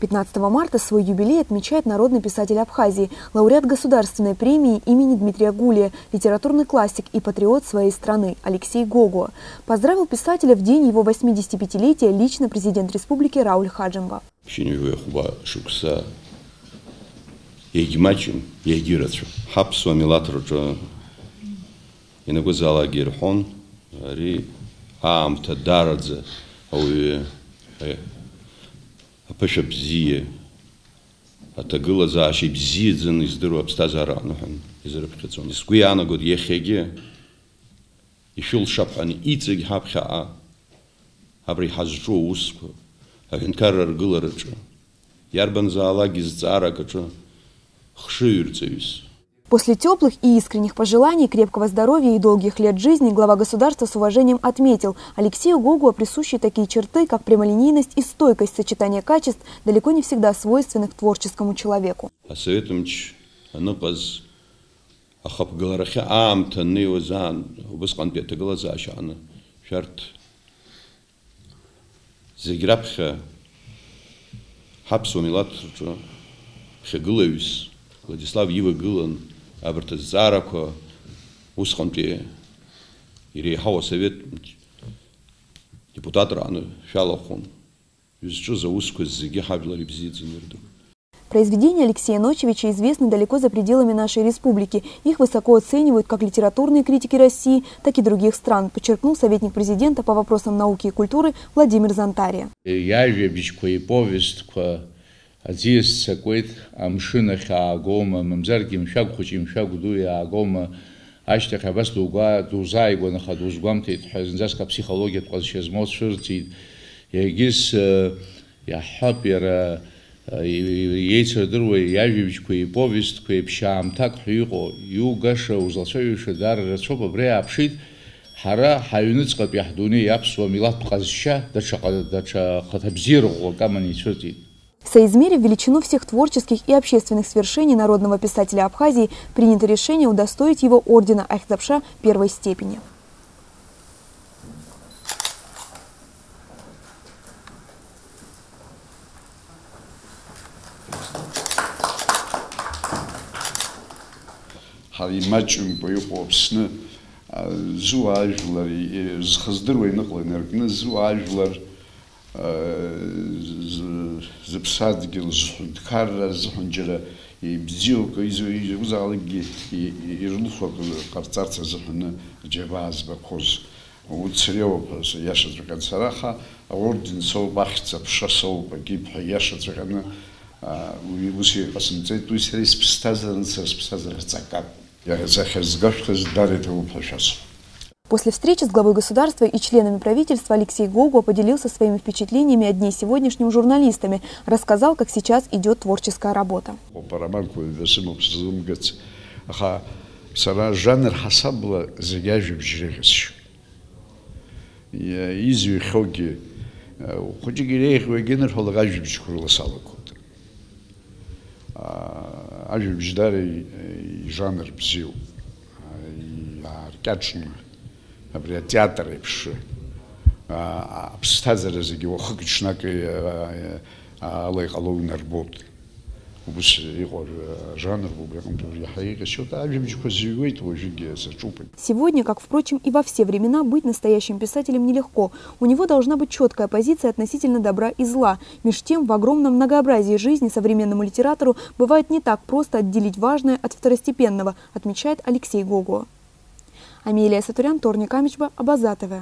15 марта свой юбилей отмечает народный писатель Абхазии, лауреат государственной премии имени Дмитрия Гулия, литературный классик и патриот своей страны Алексей Гогуа. Поздравил писателя в день его 85-летия лично президент республики Рауль Хаджимба. дараӡа ауаҩы аԥышәа бзиа, аҭагылазаашьа ибзиаӡаны издыруа аԥсҭазаара аныҳәан изырԥхьаӡон. Сгәы иаанагоит иахьагьы ишәылшаԥҳаны иҵегь ҳаԥхьаҟа абра иҳазҿу аусқәа аҳәынҭқарра ргылараҿы иарбанзаалакгьы зҵаарак аҿы хшыҩрҵаҩыс После теплых и искренних пожеланий, крепкого здоровья и долгих лет жизни глава государства с уважением отметил, Алексею Гогуа присущи такие черты, как прямолинейность и стойкость сочетания качеств, далеко не всегда свойственных творческому человеку. ахаԥгаларахьы аамҭа аннеиуаз абарҭ азҵаарақәа усҟантәи иреиҳау асовет депутатрааны шәалахәын изҿыз аусқәа зегьы ҳажәлар ибзиаӡаны ирдыруан Произведения Алексея Ночевича известны далеко за пределами нашей республики. Их высоко оценивают как литературные критики России, так и других стран, подчеркнул советник президента по вопросам науки и культуры Владимир Зантария. аӡиас ццакуеит амшын ахь аагома мамзаргьы мшәагә хәыҷи мшәагә ду иаагома ашьҭахь абас дузааигәан аха дузгәамҭеит ҳәа зынӡаск аԥсихологиатә ҟазшьа змоу цәырҵит иагьыс иаҳҳәап иара еицырдыруа иажәабжьқәеи иповестқәеи ԥшьаамҭак ҳәа иҟоу иугаша узлацәажәаша даара рацәоуп абри ааԥшит ҳара ҳаҩныҵҟатәи ҳдунеи иаԥсуа милаҭтә ҟазшьа даҽа хаҭабзиара ӷәӷәак аманы ицәырҵит Соизмерив величину всех творческих и общественных свершений народного писателя Абхазии, принято решение удостоить его ордена Ахзапша первой степени. ҳара имаҷымкәа иҟоу Аԥсны зу ажәлар зхыздыруа иныҟәо инаркны зу ажәлар зыԥсадгьыл зҳәынҭқарра зыҳәынџьара ибзиоуп изакәызаалакгьы ирлыхәак ҟарҵарц азыҳәаны џьабаа збақәоз уцреоуп иашаҵәҟьан сараха аорден соуп ахьӡ аԥша соуп агьип ҳәа иашаҵәҟьаны ус иҟасымҵеит уи сара исԥсҭазаарын сара сԥсҭазаара ҵакак захьазгашәҭаз дар иҭауп ҳәа шәасуп После встречи с главой государства и членами правительства Алексей Гогуа поделился своими впечатлениями о дне сегодняшним журналистами. Рассказал, как сейчас идет творческая работа. сара жанр ҳасабла зегьы абри атеатр еиԥш аԥсҭазаара зегьы уахык ҽнак ала иҟалоу инарбоит убыс Сегодня, как, впрочем, и во все времена, быть настоящим писателем нелегко. У него должна быть четкая позиция относительно добра и зла. Меж тем, в огромном многообразии жизни современному литератору бывает не так просто отделить важное от второстепенного, отмечает Алексей Гогуа. Амелия Сатурян, Торник Амичба, Абазатова.